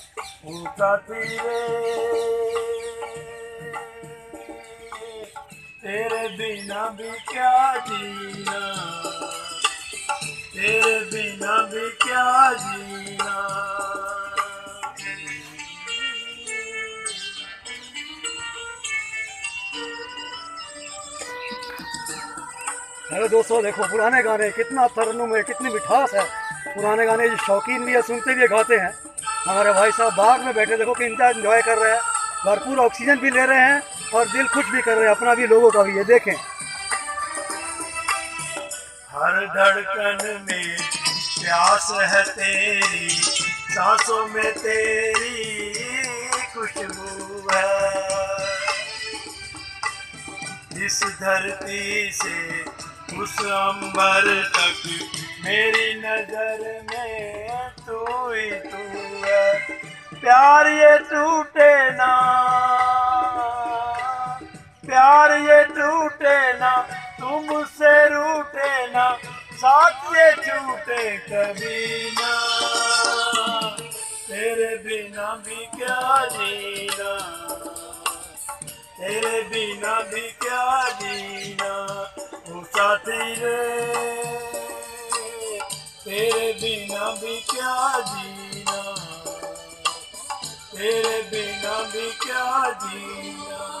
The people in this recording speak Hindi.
साथी रे तेरे बिना भी क्या जीना? तेरे बिना भी क्या जीना? हेलो दोस्तों, देखो, पुराने गाने कितना तरन्नुम है, कितनी मिठास है। पुराने गाने जो शौकीन भी है, सुनते भी गाते हैं। हमारे भाई साहब बाग में बैठे, देखो कितना एंजॉय कर रहे हैं। भरपूर ऑक्सीजन भी ले रहे हैं और दिल खुश भी कर रहे हैं, अपना भी, लोगों का भी, ये देखें। हर धड़कन में प्यास है तेरी, सांसों में तेरी खुशबू है। इस धरती से उस अंबर तक मेरी नज़र में प्यार ये टूटे ना। प्यार ये टूटे ना तुम मुझसे रूठे ना, साथ ये छूटे कभी ना। तेरे बिना भी क्या जीना। तेरे बिना भी क्या जीना। ओ साथी रे, तेरे बिना भी क्या जीना। तेरे बिना भी क्या जीना